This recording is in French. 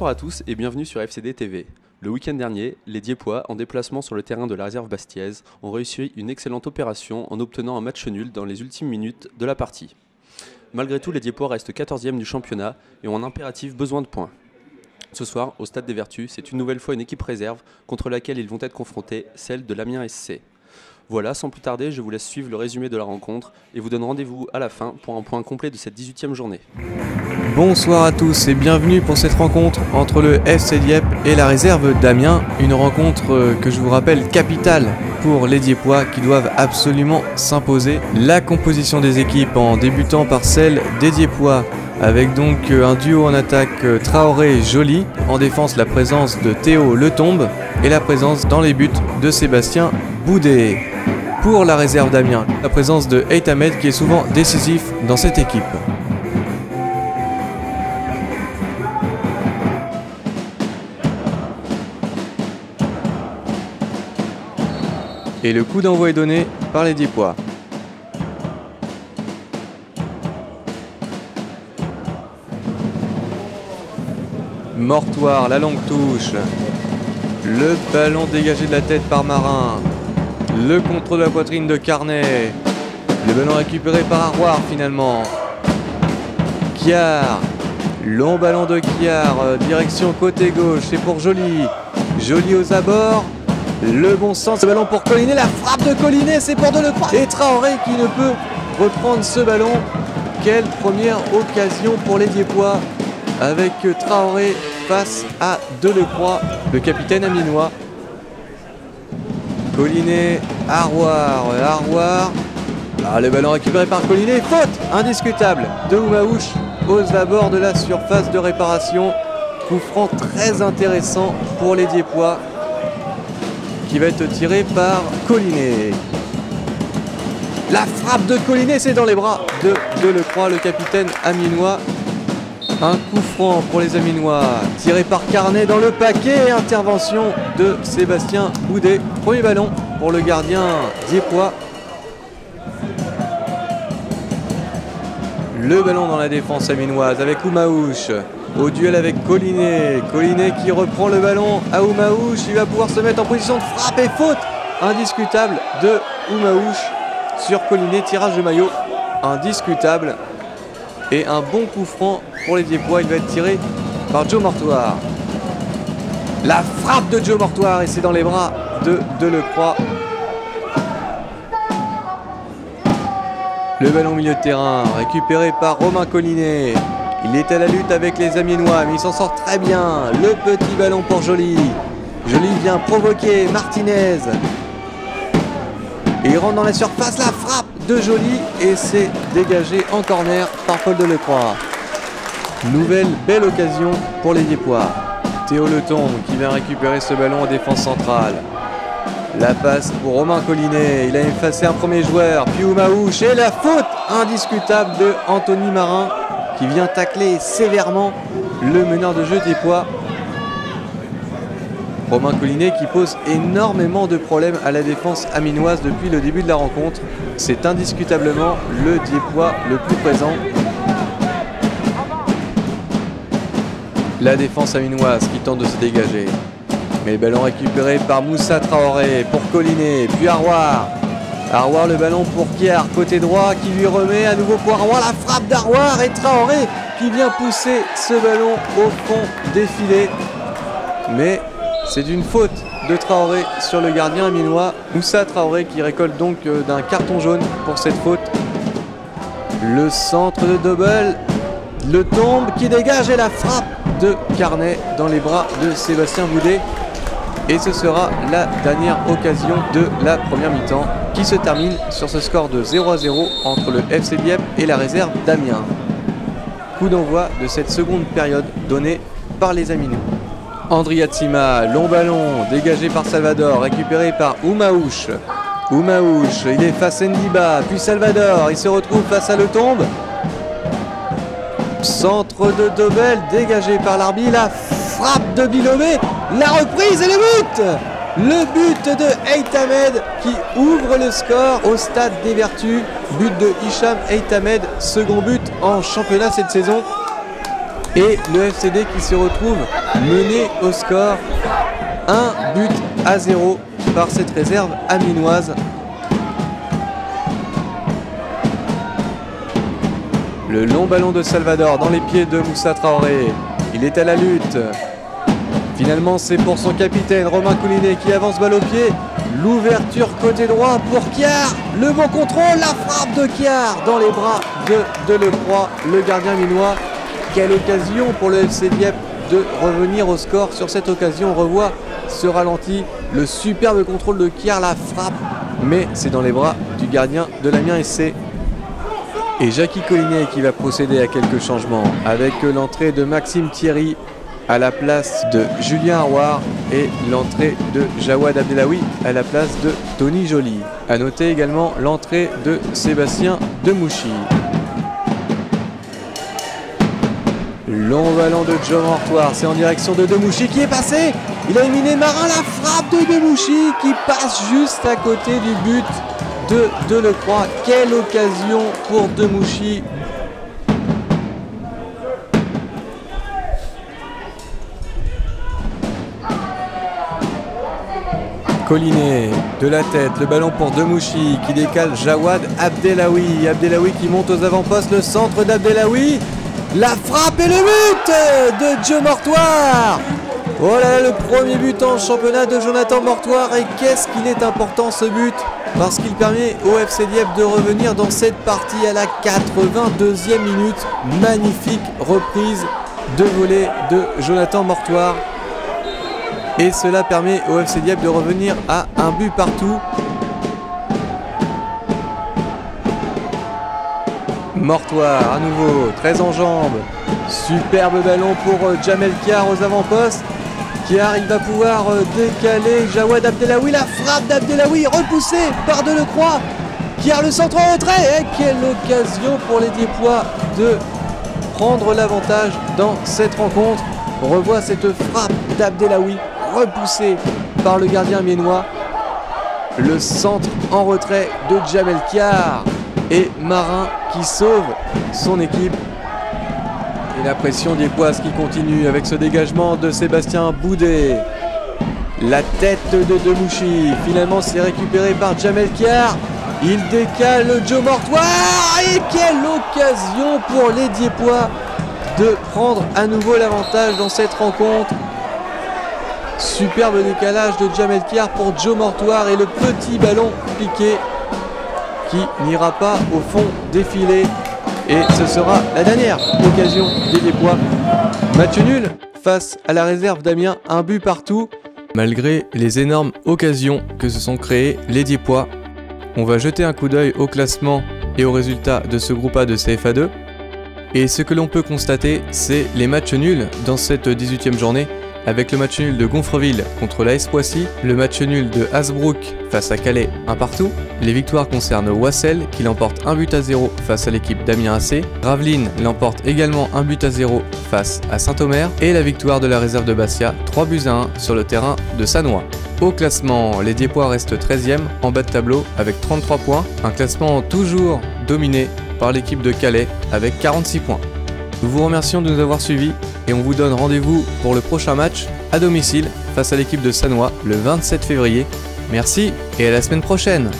Bonsoir à tous et bienvenue sur FCD TV. Le week-end dernier, les Diepois, en déplacement sur le terrain de la réserve bastiaise, ont réussi une excellente opération en obtenant un match nul dans les ultimes minutes de la partie. Malgré tout, les Diepois restent 14e du championnat et ont un impératif besoin de points. Ce soir, au Stade des Vertus, c'est une nouvelle fois une équipe réserve contre laquelle ils vont être confrontés, celle de l'Amiens SC. Voilà, sans plus tarder, je vous laisse suivre le résumé de la rencontre et vous donne rendez-vous à la fin pour un point complet de cette 18e journée. Bonsoir à tous et bienvenue pour cette rencontre entre le FC Dieppe et la réserve d'Amiens. Une rencontre euh, que je vous rappelle capitale pour les Diepois qui doivent absolument s'imposer. La composition des équipes en débutant par celle des Diepois avec donc euh, un duo en attaque euh, Traoré-Joly, en défense la présence de Théo Letombe et la présence dans les buts de Sébastien Boudet. Pour la réserve d'Amiens, la présence de Ahmed qui est souvent décisif dans cette équipe. Et le coup d'envoi est donné par les Diepois. Mortoir, la longue touche. Le ballon dégagé de la tête par Marin. Le contrôle de la poitrine de Carnet. Le ballon récupéré par Arroir finalement. Kiar. Long ballon de Kiar. euh, Direction côté gauche. C'est pour Joly. Joly aux abords. Le bon sens. Le ballon pour Collinet. La frappe de Collinet. C'est pour Delecroix. Et Traoré qui ne peut reprendre ce ballon. Quelle première occasion pour les Diepois avec Traoré face à Delecroix, le capitaine aminois. Collinet, Arroir, Arroir. Ah, le ballon récupéré par Collinet, faute indiscutable de Oumaouche aux abords de la surface de réparation. Coup franc très intéressant pour les Diepois qui va être tiré par Collinet. La frappe de Collinet, c'est dans les bras de Delecroix, le capitaine aminois. Un coup franc pour les Aminois, tiré par Carnet dans le paquet. Intervention de Sébastien Boudet. Premier ballon pour le gardien Diepois. Le ballon dans la défense aminoise avec Oumaouche. Au duel avec Collinet. Collinet qui reprend le ballon à Oumaouche. Il va pouvoir se mettre en position de frappe et faute indiscutable de Oumaouche sur Collinet. Tirage de maillot indiscutable. Et un bon coup franc pour les Diepois. Il va être tiré par Joe Mortoir. La frappe de Joe Mortoir et c'est dans les bras de Delecroix. Le ballon milieu de terrain récupéré par Romain Collinet. Il est à la lutte avec les Amiénois mais il s'en sort très bien. Le petit ballon pour Joly. Joly vient provoquer Martinez. Et il rentre dans la surface. La frappe de et c'est dégagé en corner par Paul Delecroix. Nouvelle belle occasion pour les Diepois. Théo Letombe qui vient récupérer ce ballon en défense centrale. La passe pour Romain Collinet. Il a effacé un premier joueur. Puis Oumaouche. Et la faute indiscutable de Anthony Marin qui vient tacler sévèrement le meneur de jeu Diepois. Romain Collinet qui pose énormément de problèmes à la défense aminoise depuis le début de la rencontre. C'est indiscutablement le Diepois le plus présent. La défense aminoise qui tente de se dégager. Mais le ballon récupéré par Moussa Traoré pour Collinet, puis Arroir. Arroir le ballon pour Kiar, côté droit, qui lui remet à nouveau pour Arroir. La frappe d'Arroir et Traoré qui vient pousser ce ballon au fond filets. Mais c'est une faute de Traoré sur le gardien aminois. Moussa Traoré qui récolte donc euh, d'un carton jaune pour cette faute. Le centre de double, le tombe qui dégage et la frappe de Carnet dans les bras de Sébastien Boudet. Et ce sera la dernière occasion de la première mi-temps qui se termine sur ce score de 0 à 0 entre le FC Dieppe et la réserve d'Amiens. Coup d'envoi de cette seconde période donnée par les Aminous. Andriatsima, long ballon, dégagé par Salvador, récupéré par Oumaouche. Oumaouche, il est face à Ndiba, puis Salvador, il se retrouve face à Le Tombe. Centre de Dobel, dégagé par l'arbitre, la frappe de Bilomé, la reprise et le but Le but de Eitamed qui ouvre le score au stade des Vertus. But de Hicham Eitamed, second but en championnat cette saison. Et le FCD qui se retrouve mené au score 1 but à 0 par cette réserve aminoise. Le long ballon de Salvador dans les pieds de Moussa Traoré. Il est à la lutte. Finalement, c'est pour son capitaine Romain Coulinet qui avance balle au pied. L'ouverture côté droit pour Kiar. Le bon contrôle, la frappe de Kiar dans les bras de Delecroix, le gardien minois. Quelle occasion pour le FC Dieppe de revenir au score. Sur cette occasion, on revoit ce ralenti. Le superbe contrôle de Kiar, la frappe. Mais c'est dans les bras du gardien de l'Amiens SC. Et Jackie Collinet qui va procéder à quelques changements avec l'entrée de Maxime Thierry à la place de Julien Arwar et l'entrée de Jawad Abdelawi à la place de Tony Joly. A noter également l'entrée de Sébastien Demouchy. Long ballon de John Mortoir, c'est en direction de Demouchy qui est passé. Il a éliminé Marin, la frappe de Demouchy qui passe juste à côté du but de Delecroix. Quelle occasion pour Demouchy Collinet de la tête, le ballon pour Demouchi qui décale Jawad Abdelawi. Abdelawi qui monte aux avant-postes, le centre d'Abdelawi. La frappe et le but de Joe Mortoir. Oh là là, le premier but en championnat de Jonathan Mortoir. Et qu'est-ce qu'il est important ce but? Parce qu'il permet au FC Dieppe de revenir dans cette partie à la 82e minute. Magnifique reprise de volée de Jonathan Mortoir. Et cela permet au FC Dieppe de revenir à un but partout. Mortoir à nouveau, très en jambes. Superbe ballon pour euh, Jamel Kiar aux avant-postes. Kiar, il va pouvoir euh, décaler Jawad Abdelawi. La frappe d'Abdelawi repoussée par Delecroix. Kiar le centre en retrait. Et quelle occasion pour les Diepois de prendre l'avantage dans cette rencontre. On revoit cette frappe d'Abdelawi repoussée par le gardien miennois. Le centre en retrait de Jamel Kiar et Marin qui sauve son équipe. Et la pression des Poisses qui continue avec ce dégagement de Sébastien Boudet. La tête de Demouchi, finalement c'est récupéré par Jamel Kiar. Il décale Joe Mortoir et quelle occasion pour les Diepois de prendre à nouveau l'avantage dans cette rencontre. Superbe décalage de Jamel Kiar pour Joe Mortoir et le petit ballon piqué qui n'ira pas au fond des filets. Et ce sera la dernière occasion des Diepois. Match nul face à la réserve d'Amiens, un but partout. Malgré les énormes occasions que se sont créées les Diepois, on va jeter un coup d'œil au classement et aux résultats de ce groupe A de CFA2. Et ce que l'on peut constater, c'est les matchs nuls dans cette 18e journée avec le match nul de Gonfreville contre l'AS Poissy, le match nul de Hasbrook face à Calais un partout. Les victoires concernent Wassel qui l'emporte un but à 0 face à l'équipe d'Amiens AC, Gravelines l'emporte également un but à 0 face à Saint-Omer et la victoire de la réserve de Bastia 3 buts à 1 sur le terrain de Sanois. Au classement, les Diepois restent 13e en bas de tableau avec 33 points, un classement toujours dominé par l'équipe de Calais avec 46 points. Nous vous remercions de nous avoir suivis et on vous donne rendez-vous pour le prochain match à domicile face à l'équipe de Sanois le 27 février. Merci et à la semaine prochaine